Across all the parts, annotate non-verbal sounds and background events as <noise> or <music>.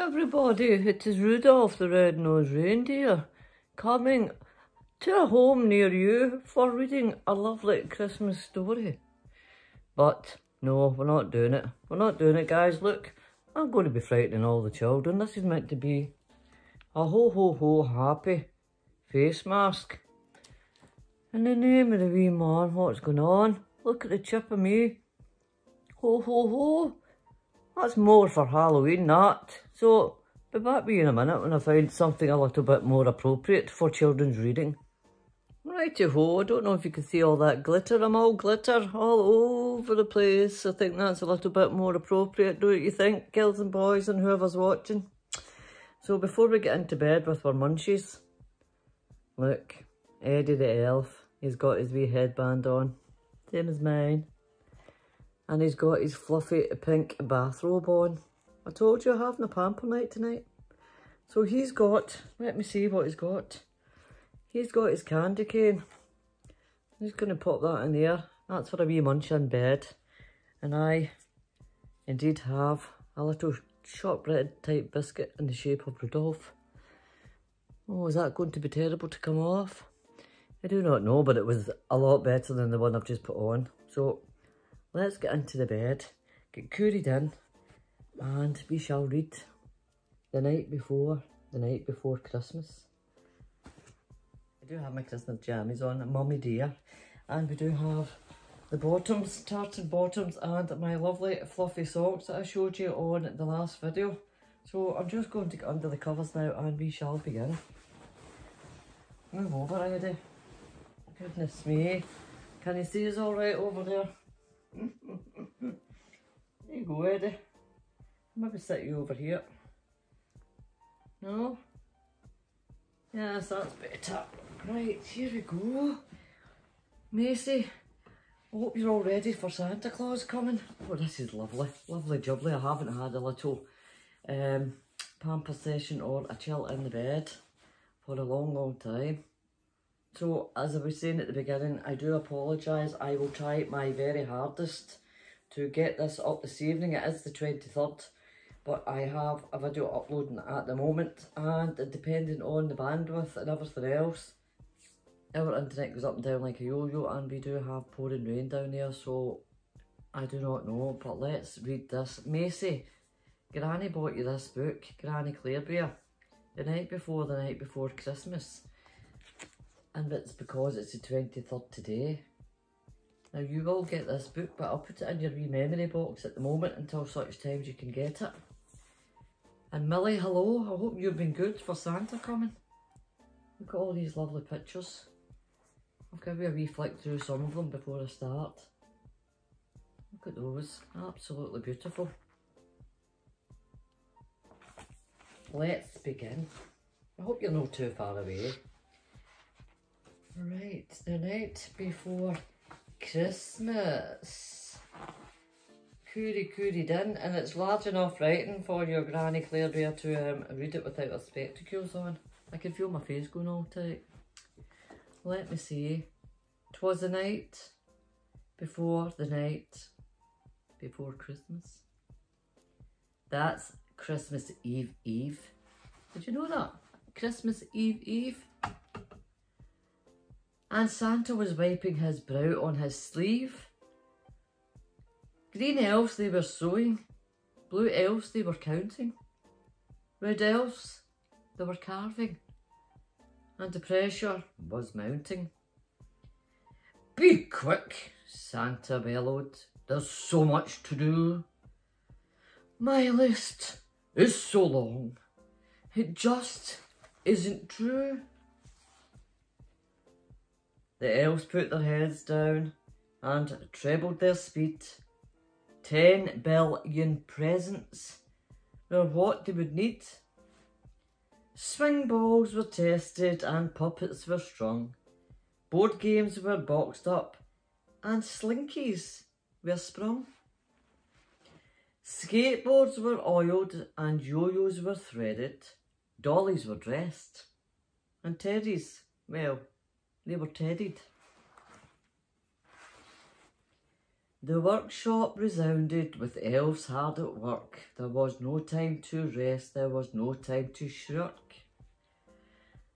everybody, it is Rudolph the Red-Nosed Reindeer coming to a home near you for reading a lovely Christmas story. But no, we're not doing it. We're not doing it, guys. Look, I'm going to be frightening all the children. This is meant to be a ho-ho-ho happy face mask. In the name of the wee man, what's going on? Look at the chip of me. Ho ho ho. That's more for Halloween, that. So, be back with you in a minute when I find something a little bit more appropriate for children's reading. Righty-ho, I don't know if you can see all that glitter. I'm all glitter all over the place. I think that's a little bit more appropriate, don't you think, girls and boys and whoever's watching? So before we get into bed with our munchies, look, Eddy the elf, he's got his wee headband on, same as mine. And he's got his fluffy pink bathrobe on. I told you I'm having a pamper night tonight. So he's got, let me see what he's got. He's got his candy cane. I'm just going to pop that in there. That's for a wee munch in bed. And I indeed have a little shortbread type biscuit in the shape of Rudolph. Oh, is that going to be terrible to come off? I do not know, but it was a lot better than the one I've just put on. So let's get into the bed, get curried in, and we shall read the night before, the night before Christmas. I do have my Christmas jammies on, mummy dear, and we do have the bottoms, tartan bottoms, and my lovely fluffy socks that I showed you on the last video. So I'm just going to get under the covers now and we shall begin. Move over, Eddy. Goodness me. Can you see us all right over there? <laughs> there you go, Eddy. Maybe sit you over here. No? Yes, that's better. Right, here we go. Macy, I hope you're all ready for Santa Claus coming. Oh, this is lovely. Lovely jubbly. I haven't had a little um, pamper session or a chill in the bed for a long, long time. So, as I was saying at the beginning, I do apologise. I will try my very hardest to get this up this evening. It is the 23rd, but I have a video uploading at the moment, and depending on the bandwidth and everything else, our internet goes up and down like a yo-yo, and we do have pouring rain down here, so I do not know, but let's read this. Macy, Granny bought you this book, Granny Clarebear, the night before the night before Christmas and it's because it's the 23rd today. Now you will get this book but I'll put it in your wee memory box at the moment until such times you can get it. And Millie, hello, I hope you've been good for Santa coming. Look at all these lovely pictures. I'll give you a wee flick through some of them before I start. Look at those, absolutely beautiful. Let's begin. I hope you're not too far away. Right, the night before Christmas. Coorie coorie din, and it's large enough writing for your Granny Claire Bear to um, read it without her spectacles on. I can feel my face going all tight. Let me see. Twas the night before the night before Christmas. That's Christmas Eve Eve. Did you know that? Christmas Eve Eve and Santa was wiping his brow on his sleeve. Green elves they were sewing, blue elves they were counting, red elves they were carving, and the pressure was mounting. Be quick, Santa bellowed, there's so much to do. My list is so long, it just isn't true. The elves put their heads down and trebled their speed. Ten billion presents were what they would need. Swing balls were tested and puppets were strung. Board games were boxed up and slinkies were sprung. Skateboards were oiled and yo-yos were threaded. Dollies were dressed. And teddies, well, they were tedded. The workshop resounded with elves hard at work. There was no time to rest, there was no time to shirk.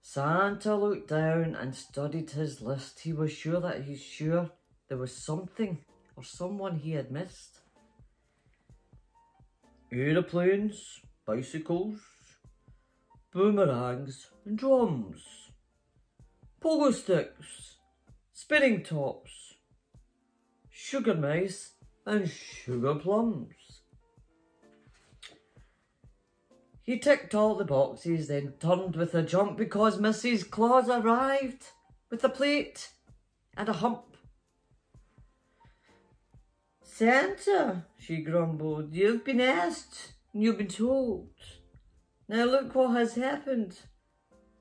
Santa looked down and studied his list. He was sure that he's sure there was something or someone he had missed. Aeroplanes, bicycles, boomerangs and drums, pogo sticks, spinning tops, sugar mice and sugar plums. He ticked all the boxes, then turned with a jump because Mrs. Claus arrived with a plate and a hump. Santa, she grumbled, you've been asked and you've been told. Now look what has happened.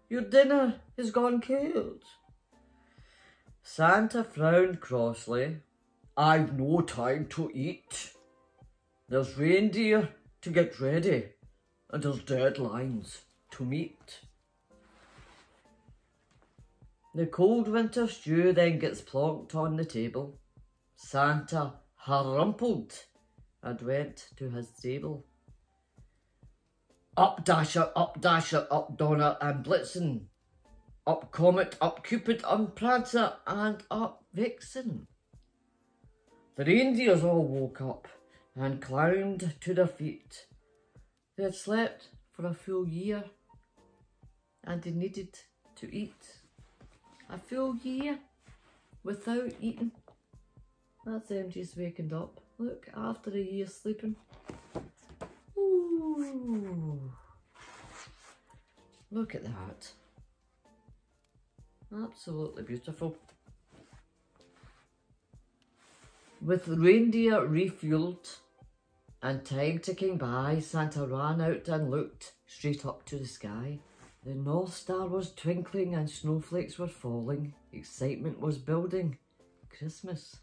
Your dinner has gone cold. Santa frowned crossly. I've no time to eat. There's reindeer to get ready and there's deadlines to meet. The cold winter stew then gets plonked on the table. Santa harumpled and went to his stable. Up Dasher, up Dasher, up Donner and Blitzen. Up Comet, up Cupid, up Prancer and up Vixen. The reindeers all woke up and climbed to their feet. They had slept for a full year and they needed to eat. A full year without eating. That's them just waking up. Look, after a year sleeping. Look at that. Absolutely beautiful. With reindeer refueled and time ticking by, Santa ran out and looked straight up to the sky. The North Star was twinkling and snowflakes were falling. Excitement was building. Christmas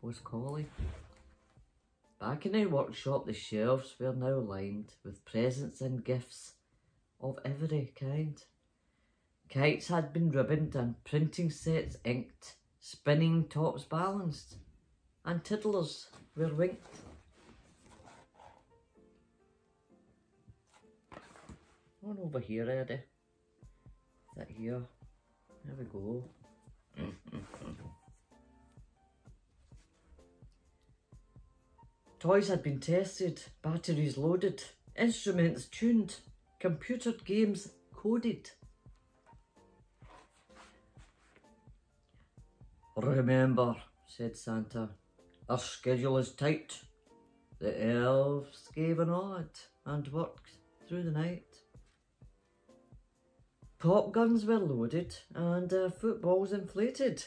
was calling. Back in our workshop, the shelves were now lined with presents and gifts of every kind. Kites had been ribboned and printing sets inked, spinning tops balanced, and tiddlers were winked. One over here, Eddy. Is That here. There we go. Toys had been tested, batteries loaded, instruments tuned, computer games coded. Remember, said Santa, our schedule is tight. The elves gave a nod and worked through the night. Pop guns were loaded and uh, footballs inflated,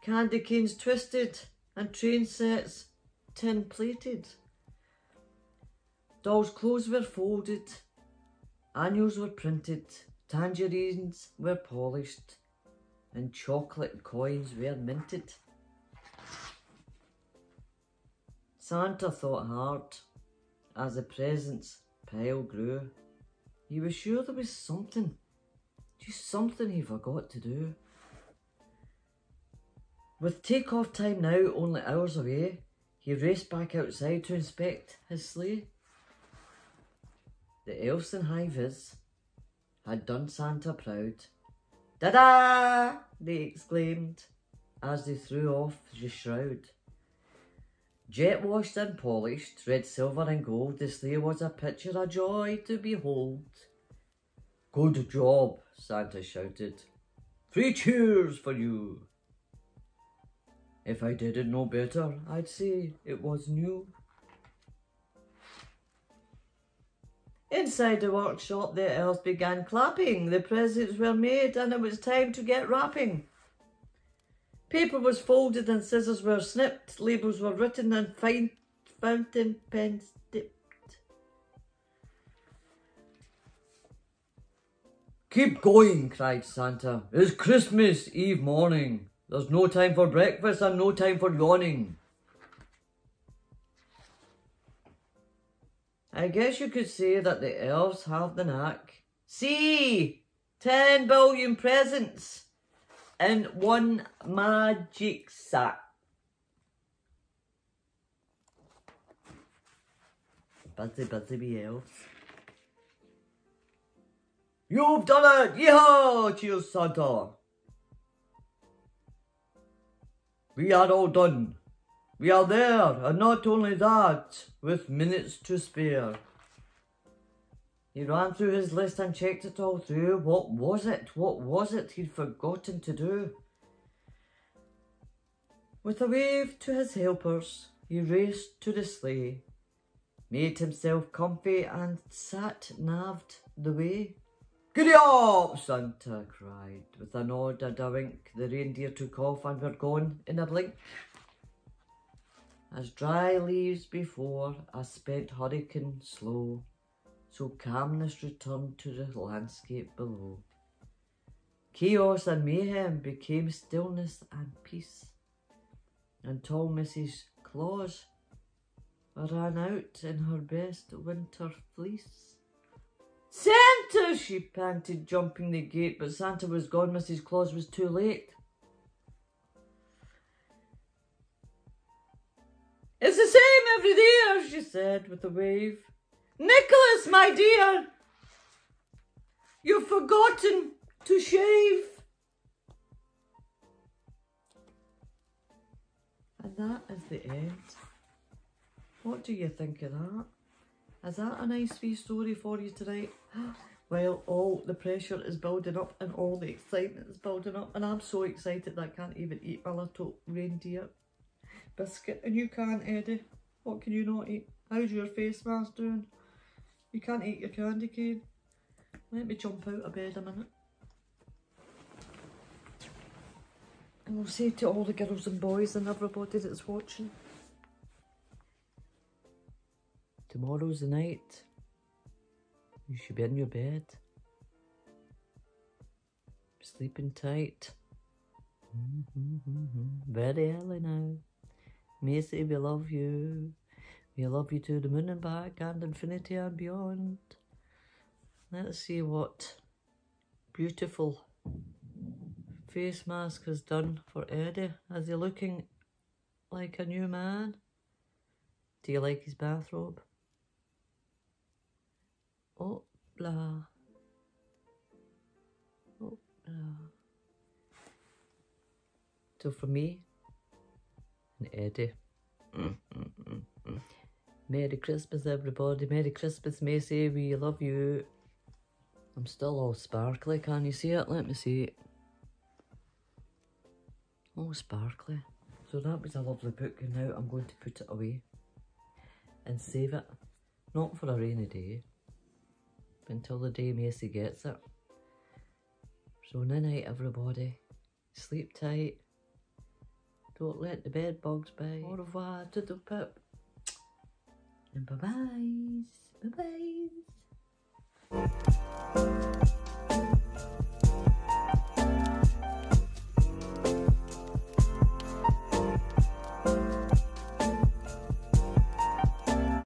candy canes twisted and train sets tin plated. Dolls' clothes were folded, annuals were printed, tangerines were polished, and chocolate coins were minted. Santa thought hard as the presents pile grew. He was sure there was something, just something he forgot to do. With take-off time now only hours away, he raced back outside to inspect his sleigh. The elves and high had done Santa proud. Da-da! they exclaimed as they threw off the shroud. Jet washed and polished, red, silver and gold, the sleigh was a picture of joy to behold. Good job, Santa shouted. Three cheers for you. If I didn't know better, I'd say it was new. Inside the workshop, the elves began clapping. The presents were made and it was time to get wrapping. Paper was folded and scissors were snipped. Labels were written and fine fountain pens dipped. Keep going, cried Santa. It's Christmas Eve morning. There's no time for breakfast and no time for yawning. I guess you could say that the elves have the knack. See, 10 billion presents in one magic sack. Busy, busy be elves. You've done it! Yeehaw! Cheers, Santa! We are all done. We are there, and not only that, with minutes to spare. He ran through his list and checked it all through. What was it? What was it he'd forgotten to do? With a wave to his helpers, he raced to the sleigh, made himself comfy and sat naved the way. Giddy up, Santa cried. With a nod and a wink, the reindeer took off and were gone in a blink. As dry leaves before a spent hurricane slow, so calmness returned to the landscape below. Chaos and mayhem became stillness and peace, and tall Mrs. Claus ran out in her best winter fleece. Santa, she panted, jumping the gate, but Santa was gone. Mrs. Claus was too late. It's the same every year, she said with a wave. Nicholas, my dear, you've forgotten to shave. And that is the end. What do you think of that? Is that a nice wee story for you tonight? <gasps> Well, all the pressure is building up and all the excitement is building up and I'm so excited that I can't even eat my little reindeer biscuit. And you can't, Eddy. What can you not eat? How's your face mask doing? You can't eat your candy cane. Let me jump out of bed a minute. And we'll say to all the girls and boys and everybody that's watching. Tomorrow's the night. You should be in your bed. Sleeping tight. Very early now. Macy, we love you. We love you to the moon and back and infinity and beyond. Let's see what beautiful face mask has done for Eddy. Is he looking like a new man? Do you like his bathrobe? Oh, blah. Oh, blah. So for me and Eddy. Er Merry Christmas, everybody. Merry Christmas, Macy. We love you. I'm still all sparkly. Can you see it? Let me see. All sparkly. So that was a lovely book and now I'm going to put it away and save it. Not for a rainy day until the day Macy gets it. So night night everybody. Sleep tight. Don't let the bed bugs bite. Au revoir to the pip. And bye-byes. Bye-byes.